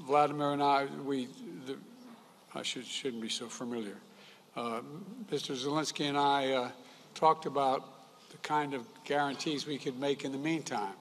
Vladimir and I, we, the, I should, shouldn't be so familiar. Uh, Mr. Zelensky and I uh, talked about the kind of guarantees we could make in the meantime.